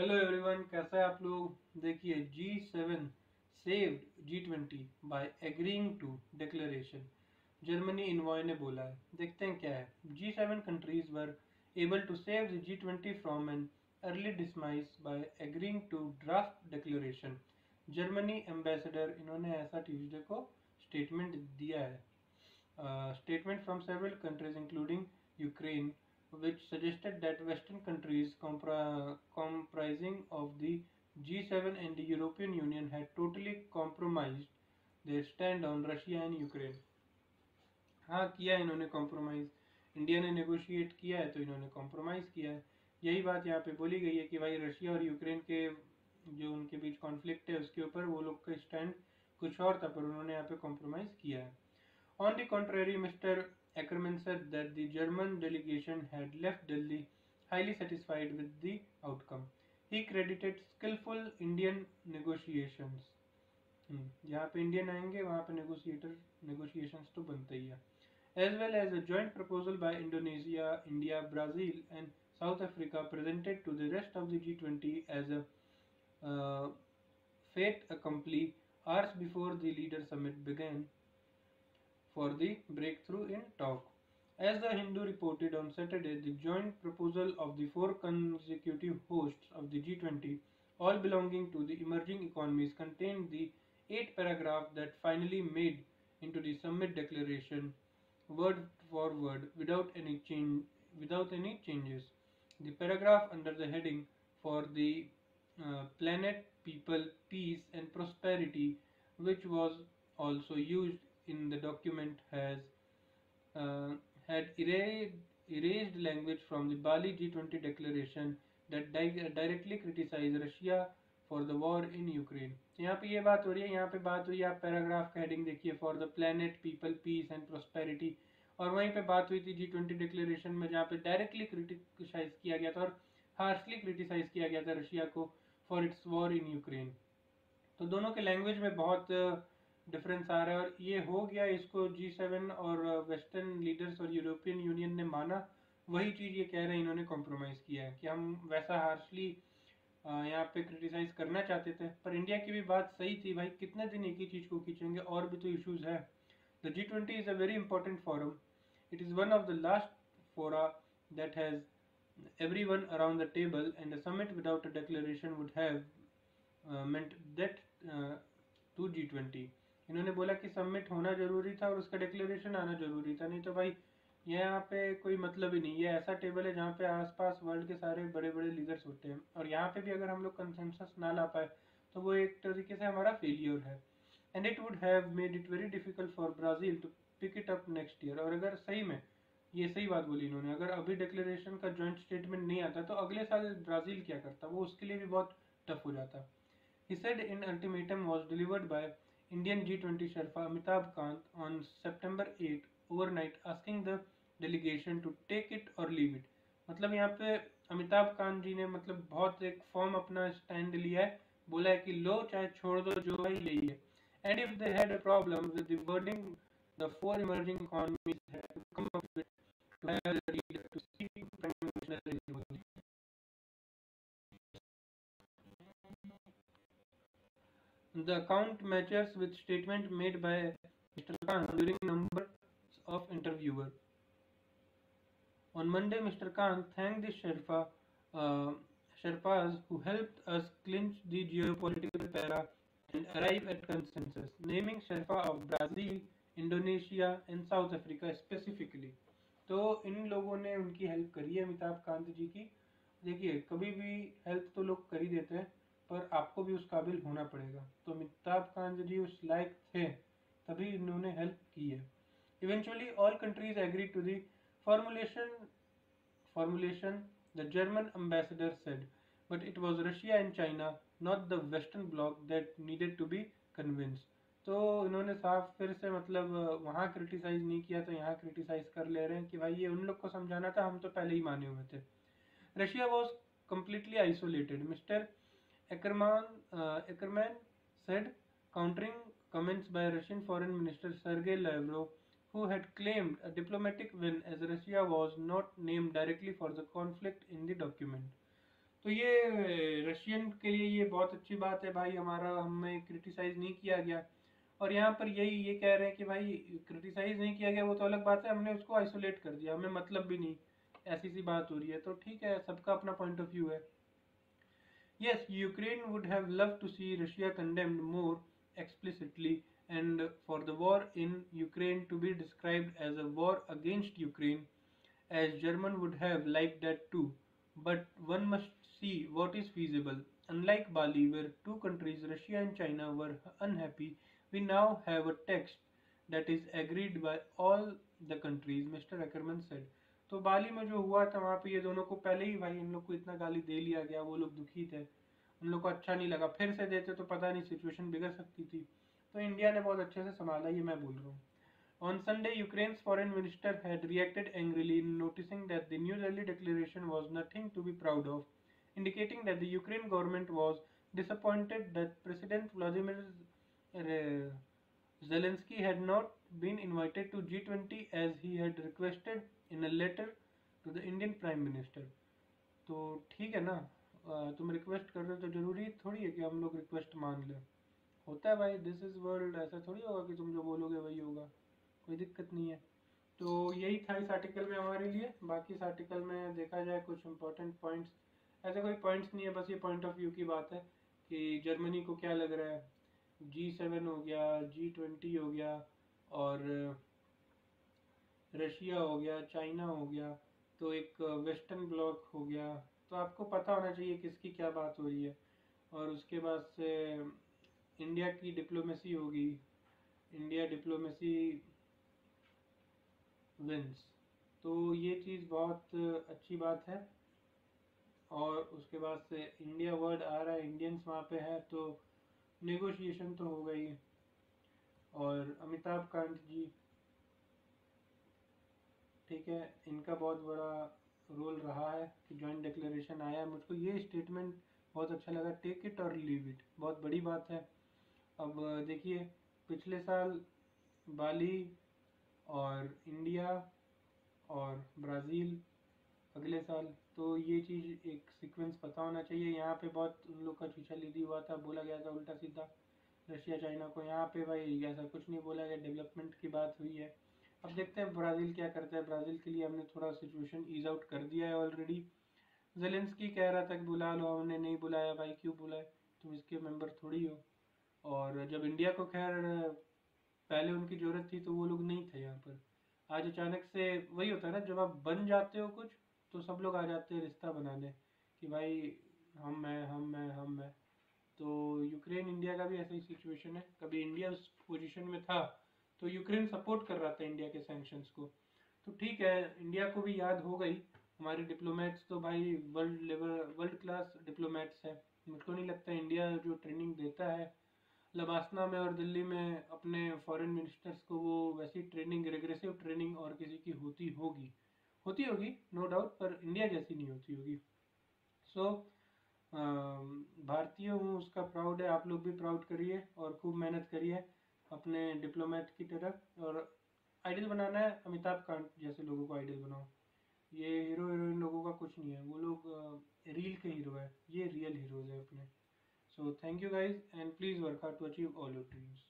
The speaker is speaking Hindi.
हेलो एवरीवन कैसा है आप लोग? देखिए G seven saved G twenty by agreeing to declaration Germany envoy ने बोला है। देखते हैं क्या है। G seven countries were able to save the G twenty from an early demise by agreeing to draft declaration Germany ambassador इन्होंने ऐसा ट्यूजडे को स्टेटमेंट दिया है। Statement from several countries including Ukraine which suggested that Western countries compri, comprising of the G7 and the European Union had totally compromised their stand on Russia and Ukraine. हाँ किया इन्होंने कॉम्प्रोमाइज़ इंडिया ने नेगोशिएट किया है तो इन्होंने कॉम्प्रोमाइज़ किया है। यही बात यहाँ पे बोली गई है कि भाई रशिया और यूक्रेन के जो उनके बीच कॉन्फ्लिक्ट है, उसके ऊपर वो लोग का स्टैंड कुछ और था, पर उन्होंने यहाँ पे कॉम्प्रोमाइज़ किया है। On the contrary mister Ackerman said that the German delegation had left Delhi highly satisfied with the outcome. He credited skillful Indian negotiations. जहाँ पे इंडियन आएंगे वहाँ पे नेगोशिएटर नेगोशिएशंस तो बनते ही है as well as a joint proposal by Indonesia, India, Brazil and South Africa presented to the rest of the G20 as a uh, fait accompli hours before the leader summit began for the breakthrough in talk. As the Hindu reported on Saturday, the joint proposal of the four consecutive hosts of the G20, all belonging to the emerging economies, contained the eight paragraph that finally made into the summit declaration word for word without any change without any changes. The paragraph under the heading for the uh, planet, people, peace and prosperity, which was also used in the document has uh, had erased, erased language from the Bali G20 declaration that di directly criticized Russia for the war in Ukraine यहाँ पे ये बात हो रही है यहाँ पे बात हुई आप पैराग्राफ का हेडिंग देखिए for the planet people peace and prosperity और वहीं पे बात हुई थी जी ट्वेंटी डिक्लेरेशन में जहाँ पे डायरेक्टली क्रिटिसाइज किया गया था और हार्शली क्रिटिसाइज किया गया था रशिया को for its war in Ukraine तो दोनों के लैंग्वेज में बहुत डिफरेंस आ रहा है और ये हो गया इसको जी सेवन और वेस्टर्न लीडर्स और यूरोपियन यूनियन ने माना। वही चीज़ ये कह रहे हैं इन्होंने कॉम्प्रोमाइज़ किया है कि हम वैसा हार्शली यहाँ पे क्रिटिसाइज करना चाहते थे। पर इंडिया की भी बात सही थी भाई कितने दिन एक ही चीज़ को खींचेंगे और भी तो इश्यूज़ है। The G twenty is a very important forum it is one of the last fora that has everyone around the table and a summit without a declaration would have uh, meant that uh, to G20 इन्होंने बोला कि सबमिट होना ज़रूरी था और उसका डिक्लेरेशन आना ज़रूरी था। नहीं तो भाई, यहाँ पे कोई मतलब ही नहीं। ये ऐसा टेबल है जहाँ पे आसपास वर्ल्ड के सारे बड़े बड़े लीडर्स होते हैं। और यहाँ पे भी अगर हम लोग कंसेंसस ना ला पाए तो वो एक तरीके से हमारा फेलियर है। And it would have made it very difficult for Brazil to pick it up next year और अगर सही में, ये सही बात बोली इन्होंने, अगर अभी डिक्लेरेशन का जॉइंट स्टेटमेंट नहीं आता तो अगले साल ब्राज़ील क्या करता? वो उसके लिए भी बहुत टफ हो जाता। He said in ultimatum was delivered by Indian G20 Sherpa Amitabh Kant on September 8 overnight, asking the delegation to take it or leave it. मतलब यहाँ पे अमिताभ कांत जी ने मतलब बहुत एक फॉर्म अपना स्टैंड लिया है। बोला है कि लो, चाहे छोड़ दो, जो है यही है and if they had a problem with the wording the four emerging economies to come up with to have the The account matches with statement made by Mr. Khan during number of interviewer. On Monday, Mr. Khan thanked the Sherpa, uh, Sherpas who helped us clinch the geopolitical para and arrive at consensus, naming Sherpa of Brazil, Indonesia and South Africa specifically. तो इन लोगों ने उनकी हेल्प करी है अमिताभ कांत जी की देखिए कभी भी हेल्प तो लोग कर ही देते हैं पर आपको भी उस काबिल होना पड़ेगा। तो अमिताभ कांत जी उस लायक थे, तभी इन्होंने हेल्प की है। Eventually all countries agree to the formulation formulation the German ambassador said but it was Russia and China not the western block that needed to be convince तो इन्होंने साफ़ फिर से मतलब वहाँ क्रिटिसाइज नहीं किया तो यहाँ क्रिटिसाइज कर ले रहे हैं कि भाई ये उन लोग को समझाना था, हम तो पहले ही माने हुए थे। Russia was completely isolated mister Ackerman, uh, Ackerman said, countering comments by Russian Foreign Minister Sergei Lavrov, who had claimed a diplomatic win as Russia was not named directly for the conflict in the document. तो ये रशियन के लिए ये बहुत अच्छी बात है भाई हमारा हमें क्रिटिसाइज नहीं किया गया और यहाँ पर यही ये कह रहे हैं कि भाई क्रिटिसाइज नहीं किया गया वो तो अलग बात है हमने उसको आइसोलेट कर दिया हमें मतलब भी नहीं ऐसी सी बात हो रही है तो ठीक है सबका अपना पॉइंट ऑफ़ व्यू है Yes, Ukraine would have loved to see Russia condemned more explicitly and for the war in Ukraine to be described as a war against Ukraine, as German would have liked that too. But one must see what is feasible. Unlike Bali, where two countries, Russia and China, were unhappy, we now have a text that is agreed by all the countries, Mr. Ackerman said. तो बाली में जो हुआ था वहाँ पे ये दोनों को पहले ही भाई इन लोग को इतना गाली दे लिया गया वो लोग दुखी थे उन लोग को अच्छा नहीं लगा फिर से देते तो पता नहीं सिचुएशन बिगड़ सकती थी तो इंडिया ने बहुत अच्छे से संभाला ये मैं बोल रहा हूँ On Sunday, Ukraine's foreign minister had reacted angrily, noticing that the New Delhi declaration was nothing to be proud of, indicating that the Ukraine government was disappointed that President Vladimir Zelensky had not been invited to G20 as he had requested in a letter to the Indian Prime Minister. तो ठीक है ना? तुम रिक्वेस्ट कर रहे हो तो ज़रूरी थोड़ी है कि हम लोग रिक्वेस्ट मान लें। होता है भाई दिस इज़ वर्ल्ड ऐसा थोड़ी होगा कि तुम जो बोलोगे वही होगा। कोई दिक्कत नहीं है। तो यही था इस आर्टिकल में हमारे लिए। बाकी इस आर्टिकल में देखा जाए कुछ इंपॉर्टेंट पॉइंट्स ऐसे कोई पॉइंट्स नहीं है, बस ये पॉइंट ऑफ़ व्यू की बात है कि जर्मनी को क्या लग रहा है। जी सेवन हो गया जी ट्वेंटी हो गया और रशिया हो गया चाइना हो गया तो एक वेस्टर्न ब्लॉक हो गया। तो आपको पता होना चाहिए किसकी क्या बात हो रही है। और उसके बाद से इंडिया की डिप्लोमेसी होगी। इंडिया डिप्लोमेसी विंस तो ये चीज़ बहुत अच्छी बात है। और उसके बाद से इंडिया वर्ड आ रहा है। इंडियंस वहाँ पे है तो नेगोशिएशन तो हो। गई और अमिताभ कांत जी, ठीक है, इनका बहुत बड़ा रोल रहा है कि जॉइंट डिक्लेरेशन आया है। मुझको ये स्टेटमेंट बहुत अच्छा लगा। टेक इट और लीव इट बहुत बड़ी बात है। अब देखिए, पिछले साल बाली और इंडिया और ब्राज़ील, अगले साल तो ये चीज़ एक सीक्वेंस पता होना चाहिए। यहाँ पे बहुत उन लोग का छीछा लीदी हुआ था, बोला गया था उल्टा सीधा, रशिया, चाइना को। यहाँ पे भाई ऐसा कुछ नहीं बोला गया डेवलपमेंट की बात हुई है। अब देखते हैं ब्राज़ील क्या करता है। ब्राज़ील के लिए हमने थोड़ा सिचुएशन ईज आउट कर दिया है ऑलरेडी जेलेंस्की कह रहा था कि बुला लो, हमने नहीं बुलाया भाई, क्यों बुलाए? तुम इसके मेंबर थोड़ी हो। और जब इंडिया को खैर, पहले उनकी ज़रूरत थी तो वो लोग नहीं थे यहाँ पर। आज अचानक से वही होता है ना, जब आप बन जाते हो कुछ तो सब लोग आ जाते हैं रिश्ता बनाने कि भाई, हम मैं हम मैं हम मैं तो यूक्रेन, इंडिया का भी ऐसा ही सिचुएशन है। कभी इंडिया उस पोजीशन में था तो यूक्रेन सपोर्ट कर रहा था इंडिया के सैंक्शंस को। तो ठीक है, इंडिया को भी याद हो गई। हमारे डिप्लोमेट्स तो भाई world level world class diplomats हैं। मुझको नहीं लगता इंडिया जो ट्रेनिंग देता है, लबासना में और दिल्ली में अपने फॉरेन मिनिस्टर्स को वो वैसी ट्रेनिंग रेग्रेसिव ट्रेनिंग और किसी की होती होगी। होती होगी नो डाउट पर इंडिया जैसी नहीं होती होगी। सो so, भारतीय हूँ उसका प्राउड है आप लोग भी प्राउड करिए और खूब मेहनत करिए अपने डिप्लोमेट की तरफ़। और आइडल बनाना है अमिताभ कांत जैसे लोगों को आइडल बनाओ। ये हीरो हीरोइन लोगों का कुछ नहीं है वो लोग रील के हीरो है ये रियल हीरोज है अपने। So thank you guys and please work hard to achieve all your dreams